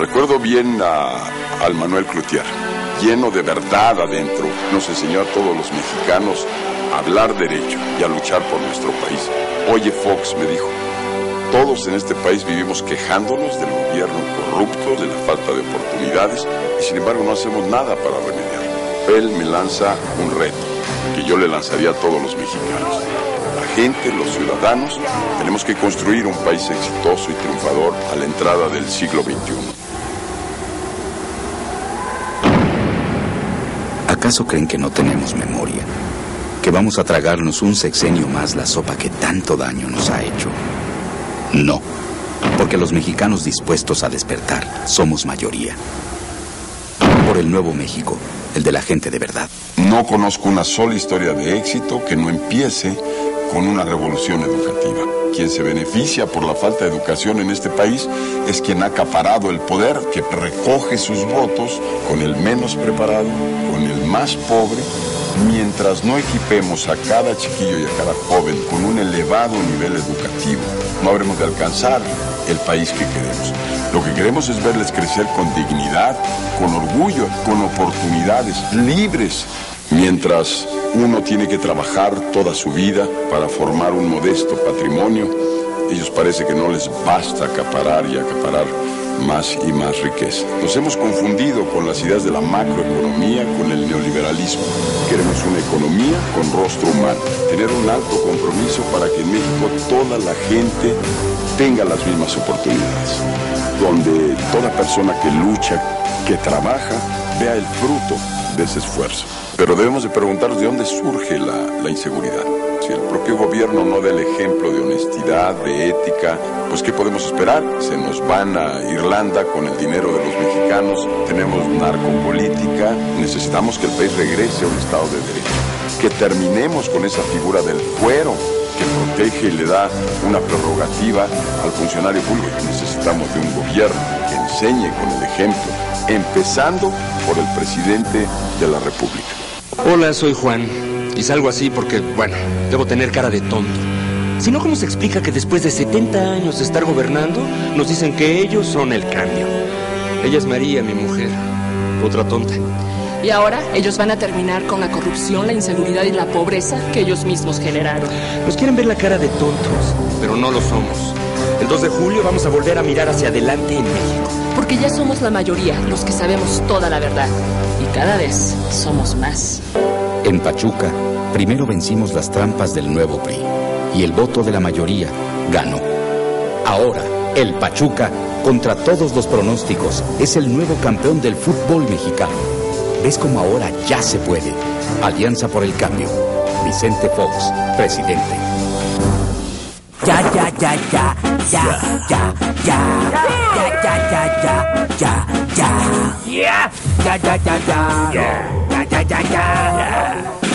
Recuerdo bien a, al Manuel Cloutier, lleno de verdad adentro. Nos enseñó a todos los mexicanos a hablar derecho y a luchar por nuestro país. Oye, Fox, me dijo, todos en este país vivimos quejándonos del gobierno corrupto, de la falta de oportunidades, y sin embargo no hacemos nada para remediarlo. Él me lanza un reto, que yo le lanzaría a todos los mexicanos. La gente, los ciudadanos, tenemos que construir un país exitoso y triunfador a la entrada del siglo XXI. ¿Acaso creen que no tenemos memoria? ¿Que vamos a tragarnos un sexenio más la sopa que tanto daño nos ha hecho? No, porque los mexicanos dispuestos a despertar somos mayoría. Por el nuevo México, el de la gente de verdad. No conozco una sola historia de éxito que no empiece con una revolución educativa. Quien se beneficia por la falta de educación en este país es quien ha acaparado el poder, que recoge sus votos con el menos preparado, con el más pobre. Mientras no equipemos a cada chiquillo y a cada joven con un elevado nivel educativo, no habremos de alcanzar el país que queremos. Lo que queremos es verles crecer con dignidad, con orgullo, con oportunidades, libres, mientras uno tiene que trabajar toda su vida para formar un modesto patrimonio. Ellos parece que no les basta acaparar y acaparar más y más riqueza. Nos hemos confundido con las ideas de la macroeconomía, con el neoliberalismo. Queremos una economía con rostro humano, tener un alto compromiso para que en México toda la gente tenga las mismas oportunidades, donde toda persona que lucha, que trabaja, vea el fruto de ese esfuerzo. Pero debemos de preguntarnos de dónde surge la, la inseguridad. Si el propio gobierno no da el ejemplo de honestidad, de ética, pues ¿qué podemos esperar? Se nos van a Irlanda con el dinero de los mexicanos, tenemos narcopolítica, necesitamos que el país regrese a un Estado de Derecho, que terminemos con esa figura del fuero que protege y le da una prerrogativa al funcionario público. Necesitamos de un gobierno que enseñe con el ejemplo, empezando por el presidente de la República. Hola, soy Juan. Y salgo así porque, bueno, debo tener cara de tonto. Si no, ¿cómo se explica que después de 70 años de estar gobernando, nos dicen que ellos son el cambio? Ella es María, mi mujer. Otra tonta. Y ahora ellos van a terminar con la corrupción, la inseguridad y la pobreza que ellos mismos generaron. Nos quieren ver la cara de tontos, pero no lo somos. El 2 de julio vamos a volver a mirar hacia adelante en México. Porque ya somos la mayoría los que sabemos toda la verdad. Y cada vez somos más. En Pachuca, primero vencimos las trampas del nuevo PRI y el voto de la mayoría ganó. Ahora, el Pachuca, contra todos los pronósticos, es el nuevo campeón del fútbol mexicano. ¿Ves cómo ahora ya se puede? Alianza por el Cambio. Vicente Fox, presidente. Ya, ya, ya, ya, ya, ya, ya, ya, ya, ya, ya, ya, ya. Ya, ya, ya, ya, ya. Ya, ya, ya, ya.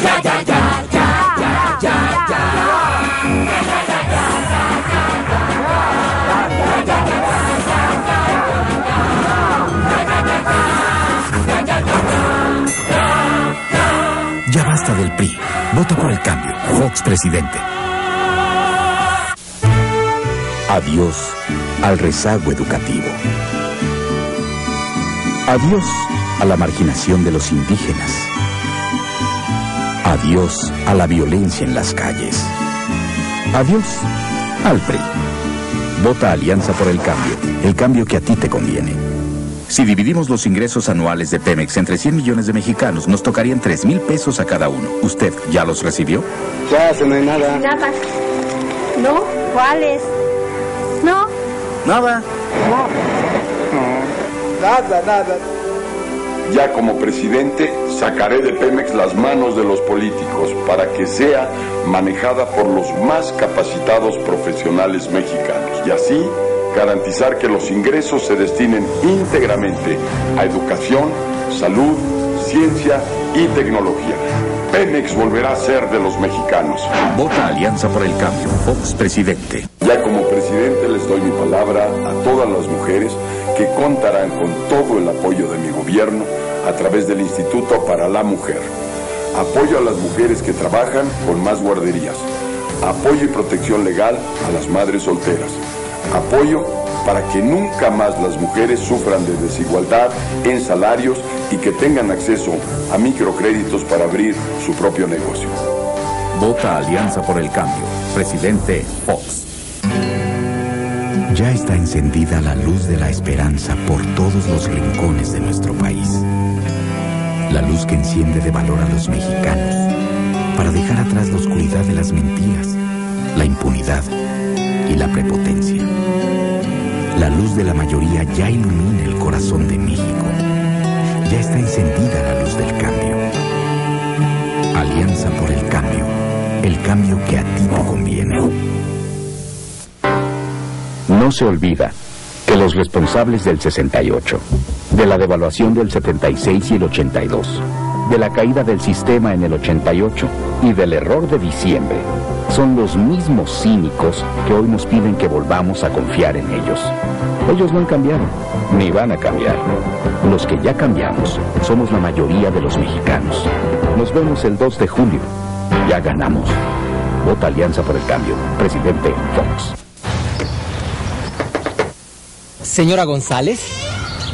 Ya, ya, ya, ya, ya, ya, ya. Ya basta del PRI. Vota por el cambio. Fox presidente. Adiós al rezago educativo. Adiós a la marginación de los indígenas. Adiós a la violencia en las calles. Adiós al PRI. Vota Alianza por el Cambio, el cambio que a ti te conviene. Si dividimos los ingresos anuales de Pemex entre 100 millones de mexicanos, nos tocarían 3 mil pesos a cada uno. ¿Usted ya los recibió? Ya, se no hay nada. Nada. ¿No? ¿Cuáles? No. Nada. Nada, nada. Ya como presidente sacaré de Pemex las manos de los políticos para que sea manejada por los más capacitados profesionales mexicanos y así garantizar que los ingresos se destinen íntegramente a educación, salud, ciencia y tecnología. Pemex volverá a ser de los mexicanos. Vota Alianza por el Cambio. Fox presidente. Ya como presidente doy mi palabra a todas las mujeres que contarán con todo el apoyo de mi gobierno a través del Instituto para la Mujer. Apoyo a las mujeres que trabajan con más guarderías. Apoyo y protección legal a las madres solteras. Apoyo para que nunca más las mujeres sufran de desigualdad en salarios y que tengan acceso a microcréditos para abrir su propio negocio. Vota Alianza por el Cambio. Presidente Fox. Ya está encendida la luz de la esperanza por todos los rincones de nuestro país. La luz que enciende de valor a los mexicanos para dejar atrás la oscuridad de las mentiras, la impunidad y la prepotencia. La luz de la mayoría ya ilumina el corazón de México. Ya está encendida la luz del cambio. Alianza por el cambio. El cambio que a ti te conviene. No se olvida que los responsables del 68, de la devaluación del 76 y el 82, de la caída del sistema en el 88 y del error de diciembre, son los mismos cínicos que hoy nos piden que volvamos a confiar en ellos. Ellos no han cambiado, ni van a cambiar. Los que ya cambiamos somos la mayoría de los mexicanos. Nos vemos el 2 de julio. Ya ganamos. Vota Alianza por el Cambio. Presidente Fox. Señora González.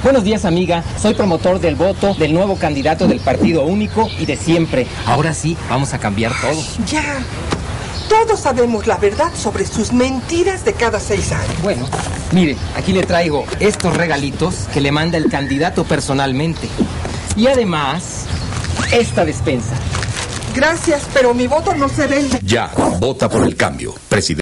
Buenos días, amiga. Soy promotor del voto del nuevo candidato del Partido Único y de siempre. Ahora sí, vamos a cambiar todo. Ya. Todos sabemos la verdad sobre sus mentiras de cada seis años. Bueno, mire, aquí le traigo estos regalitos que le manda el candidato personalmente. Y además, esta despensa. Gracias, pero mi voto no se vende. Ya, vota por el cambio. Presidente.